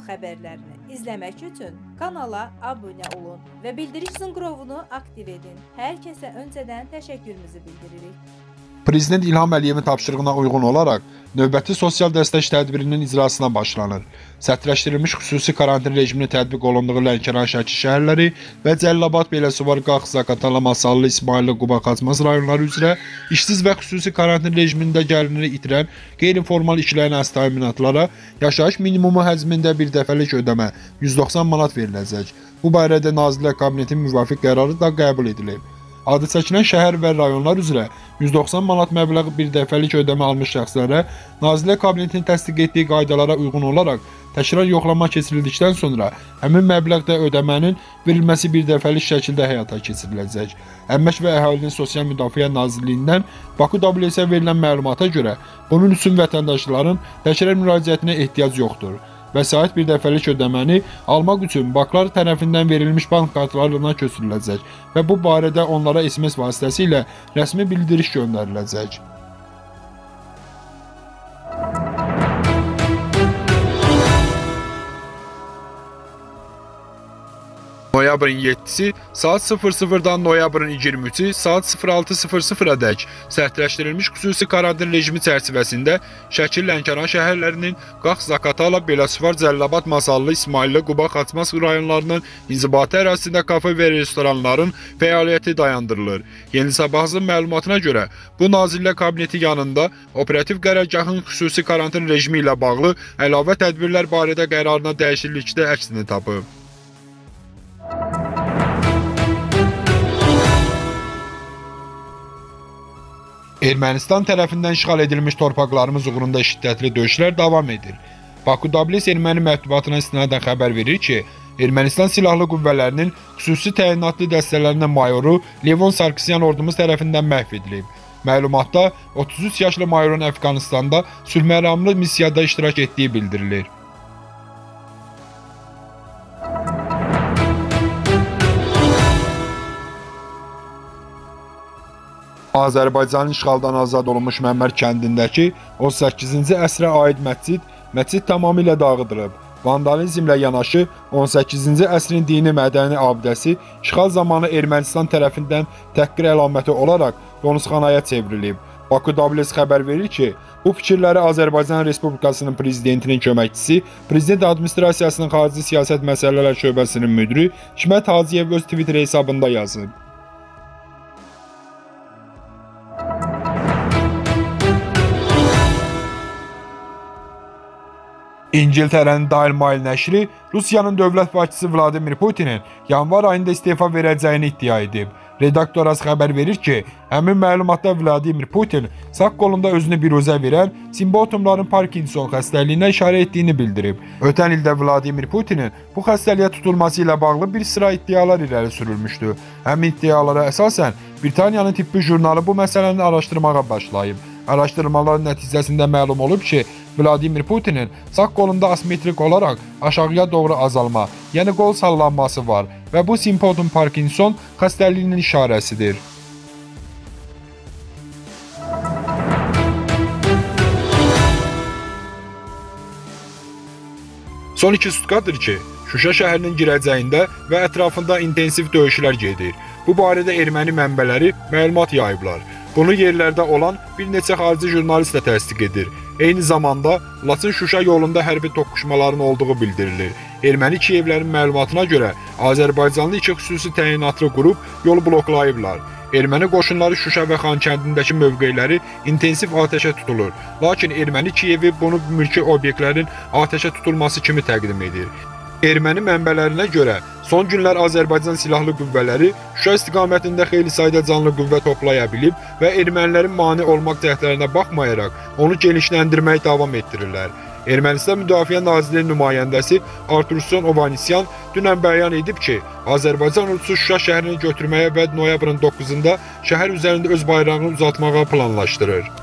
son xəbərlərini izləmək üçün kanala abunə olun və bildiriş zınqrovunu aktiv edin. Hər kəsə öncədən təşəkkürümüzü bildiririk. Prezident İlham Əliyevin tapşırığına uyğun olaraq növbəti sosial dəstək tədbirinin icrasına başlanır. Sərtləşdirilmiş xüsusi karantin rejiminin tətbiq olunduğu Lənkəran, Şəki şəhərləri və Cəlilabad, Beləsuvar, Qax, Zaqatala, Masallı, İsmayıllı, Quba, Xaçmaz rayonları üzrə işsiz və xüsusi karantin rejimində gəlirini itirən qeyri-formal işləyən əz təminatlara yaşayış minimumu həzmində bir dəfəlik ödəmə 190 manat veriləcək. Bu barədə Nazirlər Kabinetinin müvafiq qərarı da qəbul edilib. Adı çəkilən şəhər və rayonlar üzrə 190 manat məbləğ bir dəfəlik ödəmə almış şəxslərə Nazirlər Kabinetinin təsdiq etdiyi qaydalara uyğun olaraq təkrar yoxlama keçirildikdən sonra həmin məbləğdə ödəmənin verilməsi bir dəfəlik şəkildə həyata keçiriləcək. Əmək və Əhalinin Sosial Müdafiə Nazirliyindən Baku WS verilən məlumata görə bunun üçün vətəndaşların təkrar müraciətinə ehtiyac yoxdur. Vəsait bir dəfəlik ödəməni almaq üçün banklar tərəfindən verilmiş bank kartlarına köçürüləcək və bu barədə onlara SMS vasitəsilə rəsmi bildiriş göndəriləcək. Noyabrın 7-si saat 00-dan noyabrın 23-ü saat 06:00-dək sərtləşdirilmiş xüsusi karantin rejimi çərçivəsində Şəkil, Lənkəran şəhərlərinin Qax, Zakatala, Beləsuvar, Cəlilabad, Masallı, İsmayıllı, Quba, Xaçmaz rayonlarının inzibati ərazisində kafe və restoranların fəaliyyəti dayandırılır. Yeni Sabahın məlumatına görə bu Nazirlər Kabineti yanında operativ qərargahın xüsusi karantin rejimi ilə bağlı əlavə tədbirlər barədə qərarına dəyişiklikdə əksini tapıb. Ermənistan tərəfindən işğal edilmiş torpaqlarımız uğrunda şiddətli döyüşlər davam edir. Baku Dablis erməni mətbuatına istinadən xəbər verir ki, Ermənistan silahlı qüvvələrinin xüsusi təyinatlı dəstələrinin mayoru Levon Sarkisyan ordumuz tərəfindən məhv edilib. Məlumatda 33 yaşlı mayorun Əfqanistanda sülhməramlı missiyada iştirak etdiyi bildirilir. Azərbaycanın işğaldan azad olunmuş Məmmər kəndindəki 18-ci əsrə aid məscid, məscid tamamilə dağıdılıb. Vandalizmlə yanaşı 18-ci əsrin dini mədəni abidəsi işğal zamanı Ermənistan tərəfindən təhqir əlaməti olaraq donuzxanaya çevrilib. Baku WS xəbər verir ki, bu fikirləri Azərbaycan Respublikasının prezidentinin köməkçisi, prezident administrasiyasının xarici siyasət məsələlər şöbəsinin müdiri Hikmət Hacıyev öz Twitter hesabında yazıb. İngiltərənin Daily Mail nəşri Rusiyanın dövlət başçısı Vladimir Putinin yanvar ayında istefa verəcəyini iddia edib. Redaktor az xəbər verir ki, həmin məlumatda Vladimir Putin sağ qolunda özünü biruzə verən simbotomların Parkinson xəstəliyinə işarə etdiyini bildirib. Ötən ildə Vladimir Putinin bu xəstəliyə tutulması ilə bağlı bir sıra iddialar irəli sürülmüşdü. Həmin iddialara əsasən Britaniyanın tibbi jurnalı bu məsələni araşdırmağa başlayıb. Araşdırmalar nəticəsində məlum olub ki, Vladimir Putinin sağ qolunda asimetrik olaraq aşağıya doğru azalma, yəni qol sallanması var və bu simptotum Parkinson xəstəliyinin işarəsidir. Son iki sutkadır ki, Şuşa şəhərinin girəcəyində və ətrafında intensiv döyüşlər gedir. Bu barədə erməni mənbələri məlumat yayıblar. Bunu yerlərdə olan bir neçə xarici jurnalist də təsdiq edir. Eyni zamanda Laçın-Şuşa yolunda hərbi toqquşmaların olduğu bildirilir. Erməni Kiyevlərin məlumatına görə Azərbaycanlı iki xüsusi təyinatlı qrup yolu bloklayıblar. Erməni qoşunları Şuşa və Xankəndindəki mövqeləri intensiv atəşə tutulur. Lakin erməni Kiyevi bunu mülki obyektlərin atəşə tutulması kimi təqdim edir. Erməni mənbələrinə görə son günlər Azərbaycan silahlı qüvvələri Şuşa istiqamətində xeyli sayda canlı qüvvə toplaya bilib və ermənilərin mane olmaq cəhdlərinə baxmayaraq onu genişləndirməyi davam etdirirlər. Ermənistan Müdafiə Nazirliyinin nümayəndəsi Arturson Ovanisyan dünən bəyan edib ki, Azərbaycan ordusu Şuşa şəhərini götürməyə və noyabrın 9-da şəhər üzərində öz bayrağını uzatmağa planlaşdırır.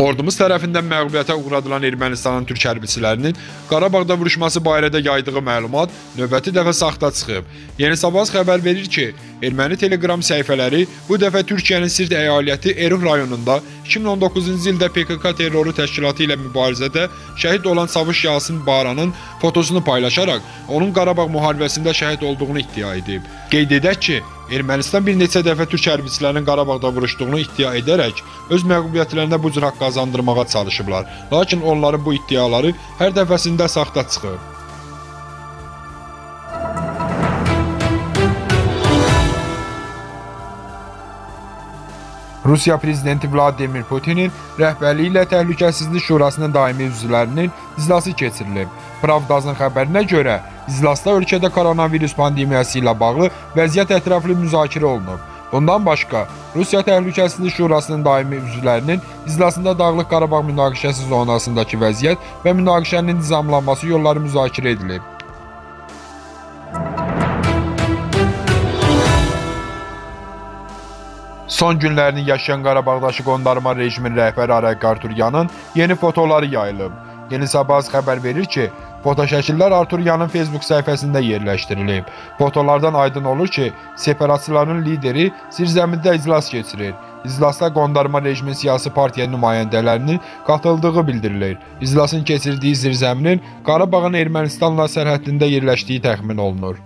Ordumuz tərəfindən məğlubiyyətə uğradılan Ermənistanın türk hərbiçilərinin Qarabağda vuruşması barədə yaydığı məlumat növbəti dəfə saxta çıxıb. Yeni Sabaz xəbər verir ki, erməni Telegram səhifələri bu dəfə Türkiyənin Sirt əyaləti Eruh rayonunda 2019-cu ildə PKK terroru təşkilatı ilə mübarizədə şəhid olan Savuş Yasin Baranın fotosunu paylaşaraq onun Qarabağ müharibəsində şəhid olduğunu iddia edib. Qeyd edək ki, Ermənistan bir neçə dəfə türk hərbiçilərinin Qarabağda vuruşduğunu iddia edərək öz məğlubiyyətlərinə bu cür haqq qazandırmağa çalışıblar. Lakin onların bu iddiaları hər dəfəsində saxta çıxıb. Rusiya prezidenti Vladimir Putinin rəhbərliyi ilə Təhlükəsizlik Şurasının daimi üzvlərinin iclası keçirilib. Pravdazın xəbərinə görə, iclasda ölkədə koronavirus pandemiyası ilə bağlı vəziyyət ətraflı müzakirə olunub. Bundan başqa, Rusiya Təhlükəsizlik Şurasının daimi üzvlərinin iclasında Dağlıq Qarabağ münaqişəsi zonasındakı vəziyyət və münaqişənin nizamlanması yolları müzakirə edilib. Son günlərini yaşayan Qarabağdakı qondarma rejimin rəhbəri Araq Arturyanın yeni fotoları yayılıb. Yeni Sabaz xəbər verir ki, fotoşəkillər Arturyanın Facebook səhifəsində yerləşdirilib. Fotolardan aydın olur ki, separatçıların lideri zirzəmində iclas keçirir. İclasda qondarma rejimin siyasi partiya nümayəndələrinin qatıldığı bildirilir. İclasın keçirdiyi zirzəminin Qarabağın Ermənistanla sərhədində yerləşdiyi təxmin olunur.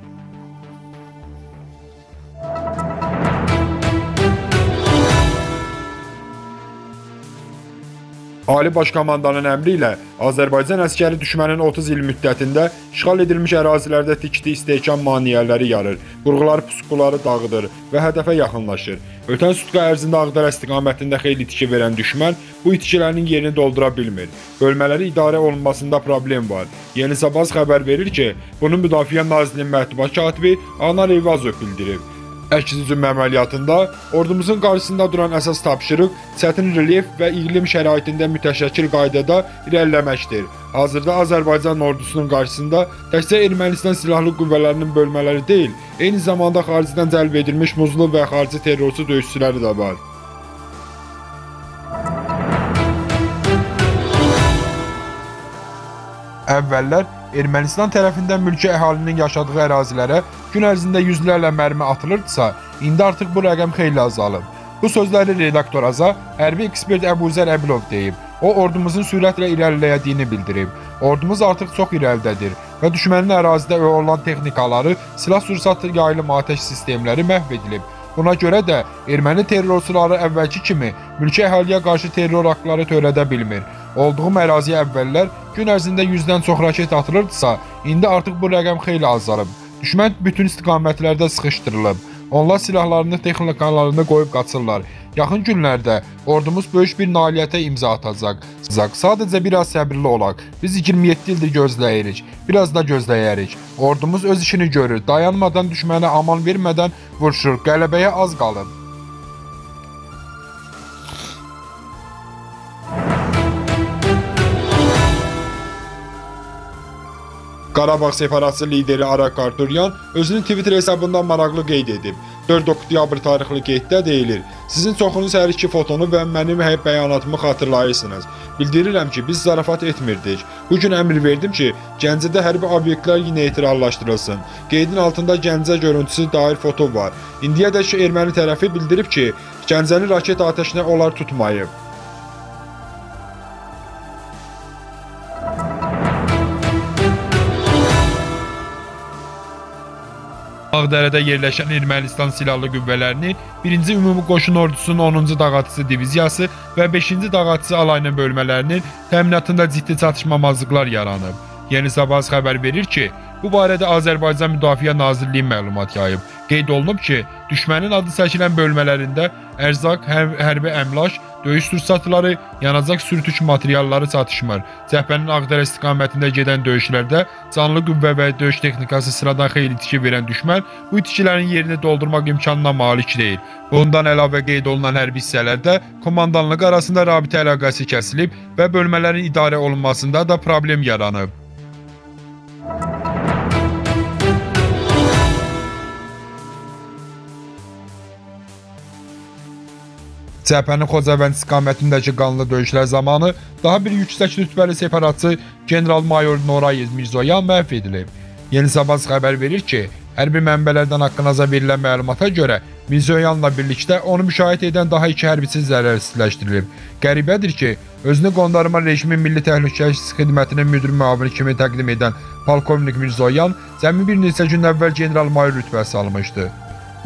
Ali Baş Komandanın əmri ilə Azərbaycan əskəri düşmənin 30 il müddətində işğal edilmiş ərazilərdə tikdi istehkam maneələri yarır, qurğular puskuları dağıdır və hədəfə yaxınlaşır. Ötən sutka ərzində Ağdərə istiqamətində xeyli itki verən düşmən bu itkilərin yerini doldura bilmir. Bölmələri idarə olunmasında problem var. Yeni Sabaz xəbər verir ki, bunu Müdafiə Nazirliyinin mətbuat katibi Anar Eyvazov bildirib. Əks hücum əməliyyatında ordumuzun qarşısında duran əsas tapşırıq çətin relyef və iqlim şəraitində mütəşəkkil qaydada irəliləməkdir. Hazırda Azərbaycan ordusunun qarşısında təkcə Ermənistan silahlı qüvvələrinin bölmələri deyil, eyni zamanda xaricdən cəlb edilmiş muzlu və xarici terrorçu döyüşçüləri də var. Əvvəllər Ermənistan tərəfindən mülki əhalinin yaşadığı ərazilərə gün ərzində yüzlərlə mərmi atılırdısa, indi artıq bu rəqəm xeyli azalıb. Bu sözləri redaktor Aza hərbi ekspert Əbuzər Əbilov deyib. O ordumuzun sürətlə irəliləyədiyini bildirib. Ordumuz artıq çox irəlidədir və düşmənin ərazidə olan texnikaları, silah sursatı yayılım atəş sistemləri məhv edilib. Buna görə də erməni terrorçuları əvvəlki kimi mülki əhaliyə qarşı terror aktları törədə bilmir. Olduğum əraziyə əvvəllər gün ərzində 100-dən çox raket atılırdısa, indi artıq bu rəqəm xeyli azalıb. Düşmən bütün istiqamətlərdə sıxışdırılıb. Onlar silahlarını, texnikalarını qoyub qaçırlar. Yaxın günlərdə ordumuz böyük bir nailiyyətə imza atacaq. Sadəcə biraz səbirli olaq. Biz 27 ildir gözləyirik. Biraz da gözləyərik. Ordumuz öz işini görür. Dayanmadan düşmənə aman vermədən vuruşur. Qələbəyə az qalıb. Qarabağ separatçı lideri Arak Arturyan özünün Twitter hesabından maraqlı qeyd edib. 4 oktyabr tarixli qeyddə deyilir: Sizin çoxunuz hər iki fotonu və mənim bəyanatımı xatırlayırsınız. Bildirirəm ki, biz zarafat etmirdik. Bu gün əmr verdim ki, Gəncədə hərbi obyektlər neytrallaşdırılsın. Qeydin altında Gəncə görüntüsü dair foto var. İndiyədək erməni tərəfi bildirib ki, Gəncəni raket atəşinə onlar tutmayıb. Ağdərədə yerləşən Ermənistan silahlı qüvvələrinin 1-ci Ümumi Qoşun Ordusunun 10-cu Dağatıcı Diviziyası və 5-ci Dağatıcı alayının bölmələrinin təminatında ciddi çatışmamazlıqlar yaranıb. Yeni Sabaz xəbər verir ki, bu barədə Azərbaycan Müdafiə Nazirliyi məlumat yayıb. Qeyd olunub ki, düşmənin adı çəkilən bölmələrində ərzaq, hər, hərbi əmlak, döyüş sursatları, yanacaq sürtüş materialları çatışmır. Cəbhənin Ağdərə istiqamətində gedən döyüşlərdə canlı qüvvə və döyüş texnikası sıradan xeyli itki verən düşmən bu itkilərin yerini doldurmaq imkanına malik deyil. Bundan əlavə qeyd olunan hərbi hissələrdə komandanlıq arasında rabitə əlaqəsi kəsilib və bölmələrin idarə olunmasında da problem yaranıb. Cəbhənin Xocavənd istiqamətindəki qanlı döyüşlər zamanı daha bir yüksək rütbəli separatçı general-mayor Noray Mirzoyan məhv edilib. Yeni Sabah xəbər verir ki, hərbi mənbələrdən haqqınıza verilən məlumata görə Mirzoyanla birlikdə onu müşahidə edən daha iki hərbiçi zərərsizləşdirilib. Qəribədir ki, özünü qondarma rejimin Milli Təhlükəsizlik Xidmətinin müdür müavini kimi təqdim edən polkovnik Mirzoyan cəmi bir neçə gün əvvəl general-mayor rütbəsi almışdı.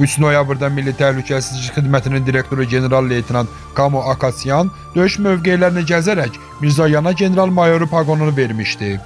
3 noyabrda Milli Təhlükəsizlik Xidmətinin direktoru general-leytenant Kamo Akasyan döyüş mövqelərini gəzərək Mirzayana general-mayoru paqonunu vermişdi.